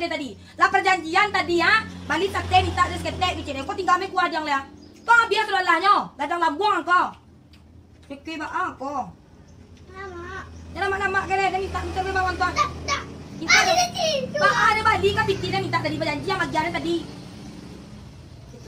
dia tadi. Lah perjanjian tadi ha. Balik sakte minta dia seketek ni cik. Kau tinggal ambil kuah jang lah. Kau biar selolahnya. Ladang lambuang kau. Fikir ba ah kau. Mama. Jangan mak-mak kali dia minta minta memang tuan. Tak, tak. Minta Ada di situ. Pak ada balik kan bikin dia minta tadi perjanjian bagian tadi.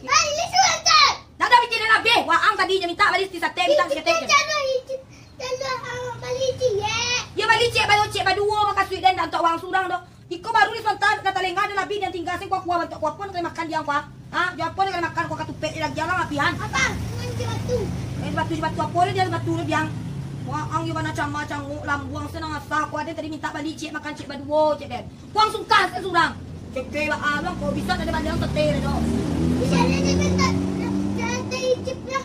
Balik surat tak. Dah dah bikin dia habis. Waang tadi dia minta balik si sate minta seketek. je. Jangan itu. Jangan ah, balik dia. Dia balik cik baru cik berdua makan sweet dan untuk orang surang tu. Baru ni sebentar kata lengah dia lebih dan tinggal sing kuah kuah untuk kuah pun nak makan dia kuah. Ha, dia apa nak makan kuah katupek dia lagi alang apian. Apa? Dengan batu. Eh batu batu apa dia batu dia biang. Wah, ang yo mana cama canguk lambuang senang asah kuah dia tadi minta balik cik makan cik berdua cik dan. Kuang sungkan ke surang. Cik ke ba abang kau bisa ada bandang tete dia tu. Bisa ada. Jangan lah.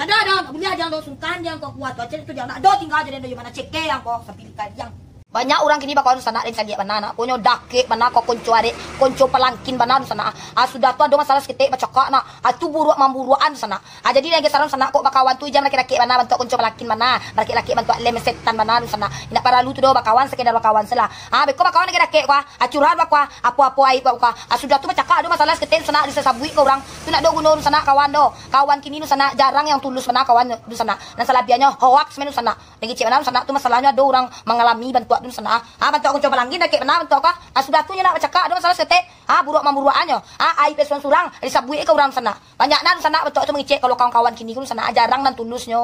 Dah dah dah boleh aja tu sungkan dia kau kuat tu cik tu dia nak do tinggal je dia mana cik ke yang kau sapilikan yang. Banyak orang kini bakal sana saya mana Punyo dakik mana kau konco adik konco mana sana. Ah sudah tu ada masalah seketik bacakak nak. Ah tu buruk mamburuan sana. Ah jadi lagi saran sana kok bakawan tu jam laki-laki mana bantu konco pelangkin mana. Laki-laki bantu lem setan mana sana. Indak para lu tu do bakawan sekedar bakawan sela. Ah beko bakawan laki-laki kau. Ah curhat bakwa apa-apa aib bakwa. Ah sudah tu bacakak ada masalah seketik sana disesabui kau orang. Tu nak do gunung sana kawan do. Kawan kini nu sana jarang yang tulus mana kawan du sana. Dan salabianya hoax menu sana. Lagi cik mana sana tu masalahnya ada orang mengalami bantuan tu sana. Ah bantu aku coba lagi dah kek mana bantu kau. Ah sudah tu nak bercakap ada masalah setek. Ah buruk mamburuannya. Ah aib pesuan surang disabui ke orang sana. Banyak nan sana betul tu mengicek kalau kawan-kawan kini kun sana ah, jarang dan tulusnya.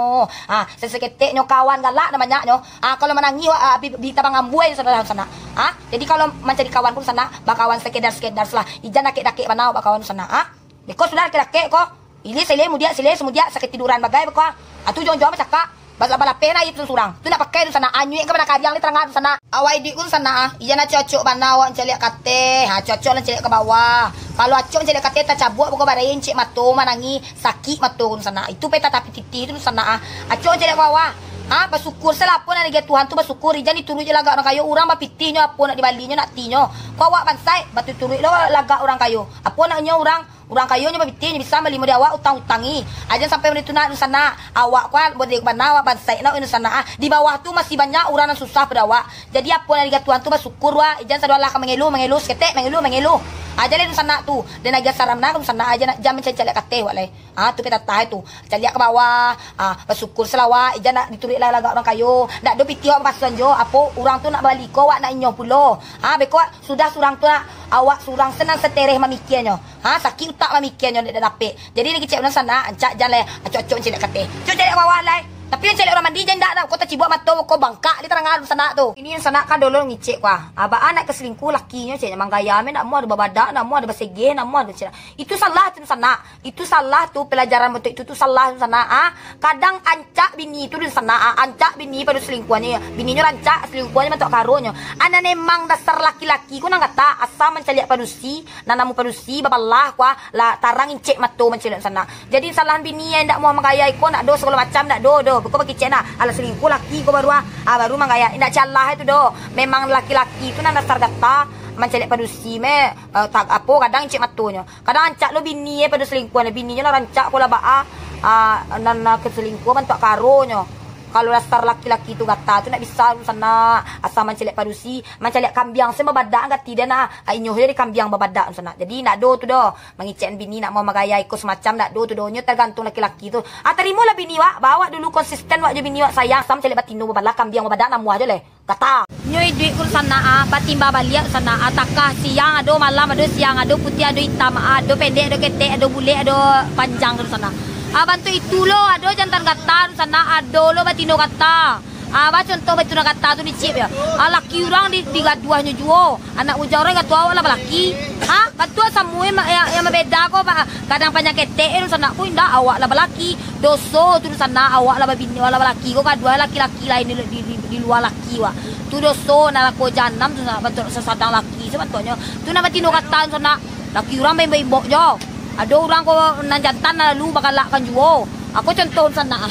Ah seseketeknya kawan galak namanya nyo. Ah kalau menangi ah, bi bi tabang ambuai sana sana. Ah jadi kalau mencari kawan pun sana bakawan sekedar-sekedar lah. Ijan nakek-nakek mana bakawan sana. Ah Because sudah nakek kok. Ini sile mudia sile semudia sakit tiduran bagai bakwa. Atu jong-jong bercakap. Bala bala pena itu surang. Tu nak pakai tu sana anyu ke mana kadiang ni tu sana. Awai di kun sana ah. Iya nak cocok mana awak celek kate. Ha cocok lah celek ke bawah. Kalau acok celek kate tak cabut buka barain cek mato manangi sakit mato kun sana. Itu peta tapi titi tu sana ah. Acok celek ke bawah. Ha bersyukur apa nak Tuhan tu bersyukur Ijan diturut je lagak orang kayu orang bapitinya apa nak dibalinya nak tinyo. Kau awak bansai batu turut lo lagak orang kayu. Apa naknya orang Orang kayu nya babitin bisa beli mo awak utang-utangi. Aja sampai menit na nu sana. Awak kan boleh mana awak bansai na nu sana. Ah, Di bawah tu masih banyak orang yang susah pada awak. Jadi apa yang digat Tuhan tu bersyukur wa. Ijan sadolah ka mengelu mengelu seketek mengelu mengelu. Aja nu sana tu. Dan aja saram na nu sana aja nak jam mencari kate wa le. Ah tu peta tai tu. Cari ke bawah. Ah bersyukur selawa. Ijan nak diturik lah lagak orang kayu. Nak do piti awak pasan jo. Apa orang tu nak balik ko awak nak inyo pulo. Ah beko sudah surang tu nak awak surang senang setereh memikirnya. Ha sakit tak memikirnya nak dapat. Jadi ni kecek sana ancak jalan acok-acok celek kate. Cok celek bawah lai. Tapi yang celek orang mandi ndak dah. Kau tak cibuk mata kau bangkak di terangan sana tu. Ini yang sana kan dulu ngicek kuah. Aba anak keselingkuh lakinya cek memang gaya me nak mau ada babadak, nak mau ada basege, nak mau ada cek. Itu salah tu sana. Itu salah tu pelajaran betul itu tu salah tu sana. Ah, kadang ancak bini tu di sana. Ah, ancak bini pada selingkuhannya. Bininya rancak selingkuhannya bentuk karunya. Ana memang dasar laki-laki ku nang kata asal mencari padusi, nanamu padusi babalah kuah la tarang incek mato mencari sana. Jadi salahan bini yang ndak mau mengaya iko nak do segala macam nak do do. Kau bagi cena ala selingkuh laki kau baru ah ah, baru mengaya. Ndak calah itu do. Memang laki-laki itu nang dasar gata mencari padusi me uh, tak apa kadang cek matonya. Kadang ancak lo bini eh pada selingkuhan bininya lah rancak kau lah baa ah nana keselingkuhan bantu karonyo. Kalau dasar laki-laki tu gata tu nak bisa sana asal mencari padusi, mencari kambiang semua badak enggak tidak nak inyo jadi kambiang babadak sana. Jadi nak do tu do mengicen bini nak mau magaya ikut semacam nak do tu do nyo tergantung laki-laki tu. Ah terima lah bini wak, bawa dulu konsisten wak je bini wak sayang sam mencari batino babalak kambiang babadak namu aja le. Kata. Nyoy duit kur sana ah batimba baliak sana atakah siang ado malam ado siang ado putih ado hitam ado pendek ado ketek ado bule ado panjang tu sana. Aban tu itu lo ado jantan kata tu sana ado lo batino kata. Aba contoh batino kata tu dicip ya. Ah laki orang di di gaduahnya juo. Anak ujang orang gaduah lah laki. Ha? Gaduah samui yang yang beda ko pa. Kadang banyak ketek tu sana pun dah awak lah laki. Doso tu sana awak lah bini lah laki ko gaduah laki-laki lain di, di, di, di luar laki wa. Tu doso na ko janam tu sana betul sesadang laki sebetulnya. Tu na batino kata tu sana laki orang main baik jo. Ada orang ko nan jantan na lu bakal lakkan juo. Aku contoh sana.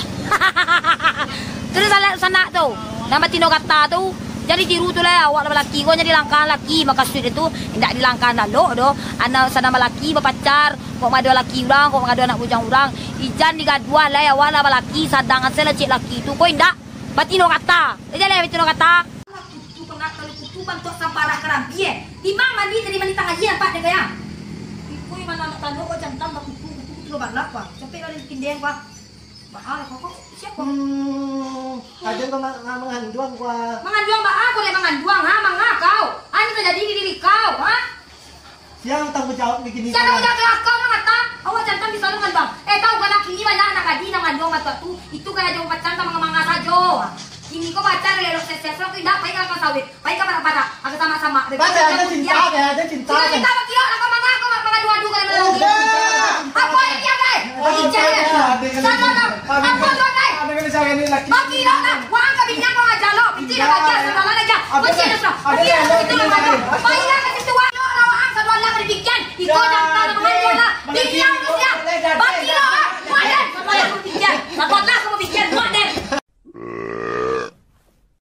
Terus sana sana tu. Nama tino kata tu. Jadi tiru tu lah awak lelaki kau jadi langkah lelaki maka suit itu tidak dilangkah nalo do. Anak sana lelaki berpacar kok madu lelaki orang kok madu anak bujang orang. Ijan digadua lah awak lah lelaki sadangan saya cik lelaki tu kau indak. Batino kata. Jadi lah batino kata. Kutu pengat kalau kutu bantu sampara kerambie. Di mana deh kaya. Iku yung mana tanda ko jantan tak kuku kuku lo balak pa. Sampai kali tindihan pa. Mahal ko ko. Siapa? Hmm, ada ka mga nga mga handuang kwa. Manganduang ba ako le manganduang ha mga kau. Ano terjadi di diri kau ha? Siya ang tanggung jawab ni kini. Sana udah ke kau mga ta. Awa jantan bisa lu kan bang. Eh tahu kan kini wala anak adi na manduang matu tu. Itu kaya jong pacar sama mga mga sajo. Ini ko pacar le lo ses-ses lo tidak pai ka sawit. Pai ka para-para. Aga sama-sama. Bakit ada cinta, kaya ada cinta. Sila kita makio na ko mga ako mga dua-dua ka naman lagi. Apa yang na. Wang ka binya ko nga jalo. Piti na bagya sa dala na dyan. Kunsi na sa. Makilo na ito na mga. Pai na kasi tuwa. Ano ang sa dala ka bigyan. Ikaw na